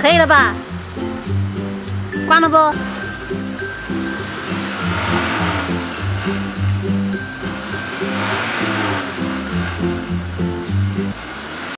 可以了吧？关了不？